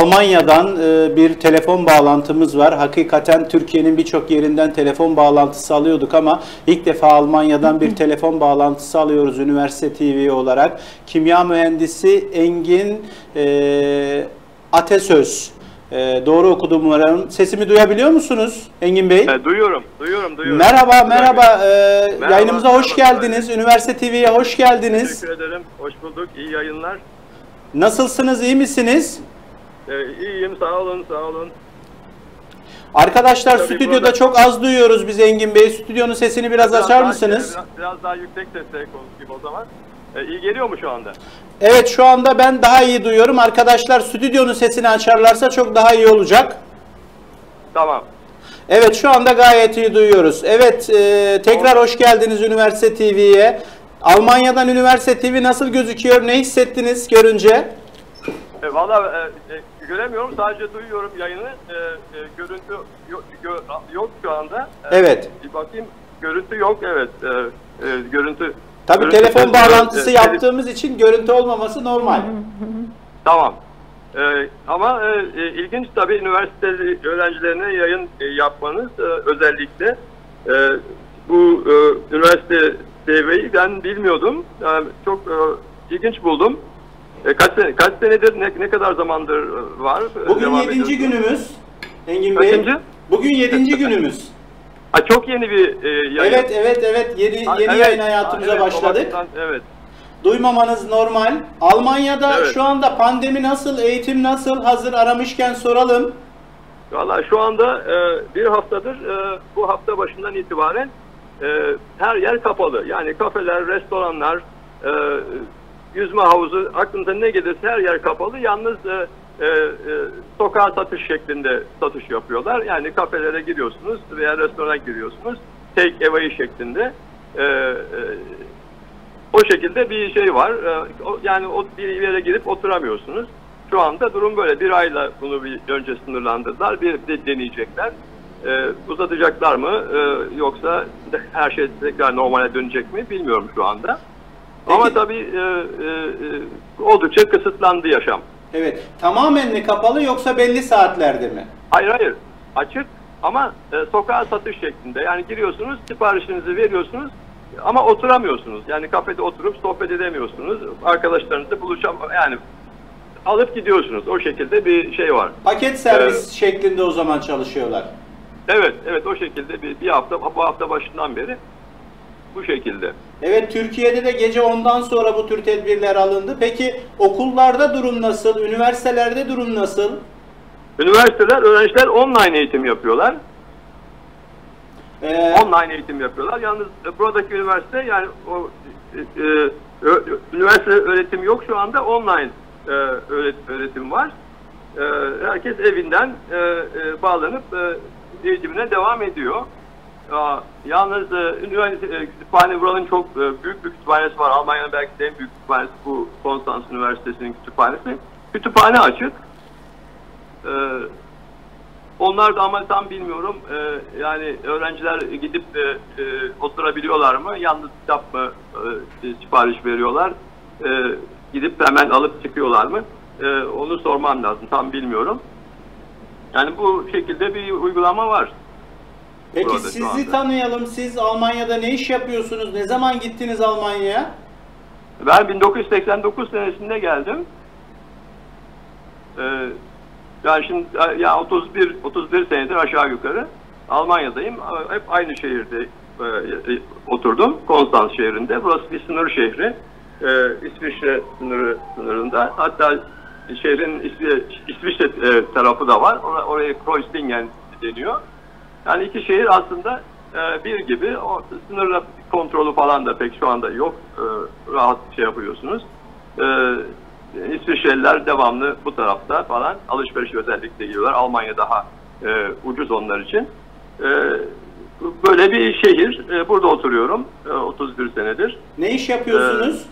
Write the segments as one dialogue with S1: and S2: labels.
S1: Almanya'dan e, bir telefon bağlantımız var. Hakikaten Türkiye'nin birçok yerinden telefon bağlantısı alıyorduk ama ilk defa Almanya'dan bir telefon bağlantısı alıyoruz Üniversite TV olarak. Kimya mühendisi Engin e, Atesöz. E, doğru okudum umarım. Sesimi duyabiliyor musunuz Engin Bey?
S2: E, duyuyorum, duyuyorum, duyuyorum.
S1: Merhaba, merhaba.
S2: Merhaba,
S1: yayınımıza hoş
S2: merhaba.
S1: geldiniz. Üniversite TV'ye hoş geldiniz.
S2: Teşekkür ederim, hoş bulduk, iyi yayınlar.
S1: Nasılsınız, iyi misiniz?
S2: E, iyiyim, sağ olun, sağ olun.
S1: Arkadaşlar
S2: Tabii
S1: stüdyoda
S2: burada-
S1: çok az duyuyoruz biz Engin Bey. Stüdyonun sesini biraz açar
S2: daha-
S1: mısınız?
S2: Biraz, biraz daha yüksek sesle konuş gibi o zaman. E, iyi geliyor mu şu anda?
S1: Evet şu anda ben daha iyi duyuyorum. Arkadaşlar stüdyonun sesini açarlarsa çok daha iyi olacak.
S2: Tamam.
S1: Evet şu anda gayet iyi duyuyoruz. Evet e, tekrar hoş geldiniz Üniversite TV'ye. Almanya'dan Üniversite TV nasıl gözüküyor? Ne hissettiniz görünce?
S2: E, Valla e, e, göremiyorum, sadece duyuyorum yayını. E, e, görüntü yok, gö- yok şu anda. E,
S1: Evet.
S2: Bir bakayım, görüntü yok, evet. E, e, görüntü...
S1: Tabii
S2: görüntü-
S1: telefon
S2: e,
S1: bağlantısı
S2: e,
S1: yaptığımız için görüntü olmaması normal.
S2: Tamam. Ee, ama e, e, ilginç tabii üniversite öğrencilerine yayın e, yapmanız e, özellikle. E, bu e, üniversite TV'yi ben bilmiyordum. Yani çok e, ilginç buldum. E, kaç, sene- kaç senedir, ne, ne kadar zamandır e, var? e,
S1: Bugün
S2: devam
S1: 7.
S2: ediyorsunuz?
S1: günümüz. Engin Bey.
S2: Kaçıncı?
S1: Bugün 7. günümüz.
S2: Ha, çok yeni bir e, yayın.
S1: Evet evet evet yeni
S2: Ha,
S1: yeni
S2: evet.
S1: yayın hayatımıza
S2: Ha, evet,
S1: başladık.
S2: bakımdan- Evet.
S1: Duymamanız normal. Almanya'da
S2: Evet.
S1: şu anda pandemi nasıl, eğitim nasıl? Hazır aramışken soralım.
S2: Valla şu anda e, bir haftadır e, bu hafta başından itibaren e, her yer kapalı. Yani kafeler, restoranlar, e, yüzme havuzu aklınıza ne gelirse her yer kapalı. Yalnız e, e, e, sokağa satış şeklinde satış yapıyorlar. Yani kafelere giriyorsunuz veya restorana giriyorsunuz. Take away şeklinde. E, e, o şekilde bir şey var. O- Yani o bir yere girip oturamıyorsunuz. Şu anda durum böyle. Bir ayla bunu bir önce sınırlandırdılar. Bir de deneyecekler. Ee, uzatacaklar mı? Ee, yoksa her şey tekrar normale dönecek mi? Bilmiyorum şu anda.
S1: Peki-
S2: Ama tabii e, e, e, oldukça kısıtlandı yaşam.
S1: Evet. Tamamen mi kapalı yoksa belli saatlerde mi?
S2: Hayır hayır. Açık ama e, sokağa satış şeklinde. Yani giriyorsunuz, siparişinizi veriyorsunuz ama oturamıyorsunuz. Yani kafede oturup sohbet edemiyorsunuz. Arkadaşlarınızla buluşam yani alıp gidiyorsunuz. O şekilde bir şey var.
S1: Paket servis şeklinde o zaman çalışıyorlar.
S2: Evet, evet o şekilde bir, bir hafta bu hafta başından beri bu şekilde.
S1: Evet Türkiye'de de gece ondan sonra bu tür tedbirler alındı. Peki okullarda durum nasıl? Üniversitelerde durum nasıl?
S2: Üniversiteler, öğrenciler online eğitim yapıyorlar.
S1: Ee,
S2: online eğitim yapıyorlar. Yalnız buradaki üniversite yani o e, e, üniversite öğretim yok şu anda online e, öğret- öğretim var. E, herkes evinden e, e, bağlanıp e, eğitimine devam ediyor. Yalnız üniversite e, kütüphane buranın çok e, büyük bir kütüphanesi var. Almanya'nın belki de en büyük kütüphanesi bu Konstans Üniversitesi'nin kütüphanesi. Kütüphane açık. E, onlar da ama tam bilmiyorum. Ee, yani öğrenciler gidip e, e, oturabiliyorlar mı? Yalnız kitap mı e, sipariş veriyorlar? E, gidip hemen alıp çıkıyorlar mı? E, onu sormam lazım. Tam bilmiyorum. Yani bu şekilde bir uygulama var.
S1: Peki
S2: burada
S1: sizi
S2: anda.
S1: tanıyalım. Siz Almanya'da ne iş yapıyorsunuz? Ne zaman gittiniz Almanya'ya?
S2: Ben 1989 senesinde geldim. Ee, yani şimdi ya 31 31 senedir aşağı yukarı Almanya'dayım. Hep aynı şehirde e, e, oturdum. Konstans şehrinde. Burası bir sınır şehri. Ee, İsviçre sınırı sınırında. Hatta şehrin İsvi- İsviçre e, tarafı da var. Or- oraya Kreuzlingen deniyor. Yani iki şehir aslında e, bir gibi. O sınır kontrolü falan da pek şu anda yok. E, rahat şey yapıyorsunuz. E, İsviçreliler devamlı bu tarafta falan alışveriş özellikle geliyorlar. Almanya daha e, ucuz onlar için. E, böyle bir şehir. E, burada oturuyorum. E, 31 senedir.
S1: Ne iş yapıyorsunuz?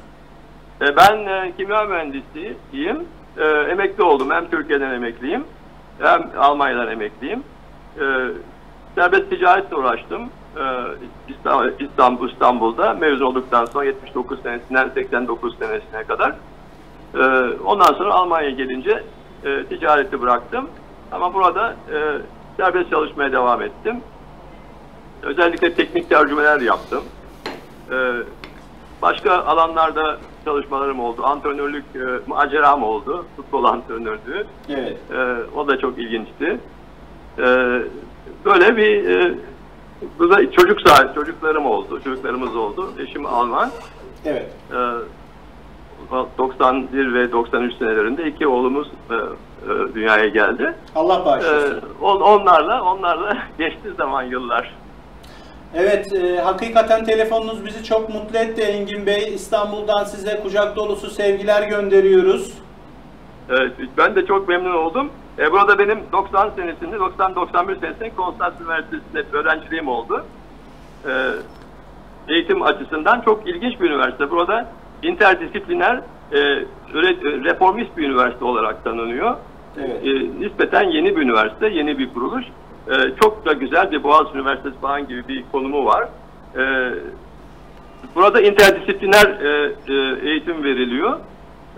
S2: E, ben e, kimya mühendisiyim. E, emekli oldum. Hem Türkiye'den emekliyim hem Almanya'dan emekliyim. E, serbest ticaretle uğraştım. E, İstanbul, İstanbul, İstanbul'da mezun olduktan sonra 79 senesinden 89 senesine kadar. E, ondan sonra Almanya'ya gelince e, ticareti bıraktım. Ama burada e, serbest çalışmaya devam ettim. Özellikle teknik tercümeler yaptım. E, başka alanlarda çalışmalarım oldu. Antrenörlük e, maceram oldu. Futbol antrenörlüğü.
S1: Evet.
S2: E, o da çok ilginçti. E, böyle bir e, burada çocuk sahibi, çocuklarım oldu. Çocuklarımız oldu. Eşim Alman.
S1: Evet.
S2: E, 91 ve 93 senelerinde iki oğlumuz e, e, dünyaya geldi.
S1: Allah bağışlasın.
S2: on- onlarla onlarla geçti zaman yıllar.
S1: Evet, e, hakikaten telefonunuz bizi çok mutlu etti Engin Bey. İstanbul'dan size kucak dolusu sevgiler gönderiyoruz.
S2: Evet, ben de çok memnun oldum. E, burada benim 90 senesinde, 90-91 senesinde Konstans Üniversitesi'nde öğrenciliğim oldu. E, eğitim açısından çok ilginç bir üniversite. Burada interdisipliner, e, öğret- reformist bir üniversite olarak tanınıyor.
S1: Evet.
S2: E, nispeten yeni bir üniversite, yeni bir kuruluş. E, çok da güzel bir Boğaziçi Üniversitesi falan gibi bir konumu var. E, burada interdisipliner e, e, eğitim veriliyor.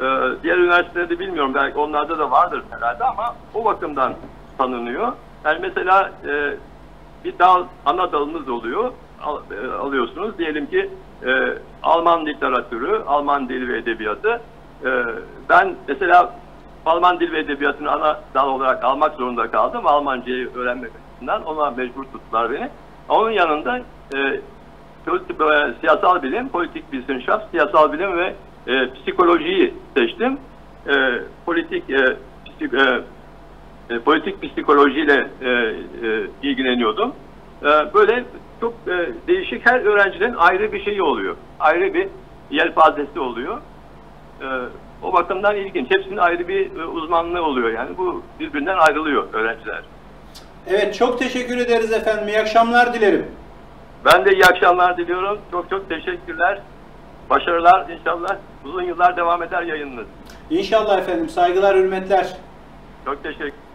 S2: E, diğer üniversitelerde bilmiyorum, belki onlarda da vardır herhalde ama o bakımdan tanınıyor. Yani mesela e, bir dal, ana dalınız oluyor, e, alıyorsunuz. Diyelim ki e, Alman literatürü, Alman dili ve edebiyatı. Ben mesela Alman dil ve edebiyatını ana dal olarak almak zorunda kaldım. Almancayı öğrenmek açısından ona mecbur tuttular beni. Onun yanında e, siyasal bilim, politik wissenschaft, siyasal bilim ve e, psikolojiyi seçtim. E, politik e, psik- e, e, politik psikolojiyle e, e, ilgileniyordum. E, böyle çok e, değişik her öğrencinin ayrı bir şeyi oluyor. Ayrı bir yelpazesi oluyor. E, o bakımdan ilginç. Hepsinin ayrı bir e, uzmanlığı oluyor. Yani bu birbirinden ayrılıyor öğrenciler.
S1: Evet, çok teşekkür ederiz efendim. İyi akşamlar dilerim.
S2: Ben de iyi akşamlar diliyorum. Çok çok teşekkürler. Başarılar inşallah. Uzun yıllar devam eder yayınınız.
S1: İnşallah efendim. Saygılar, hürmetler.
S2: Çok teşekkür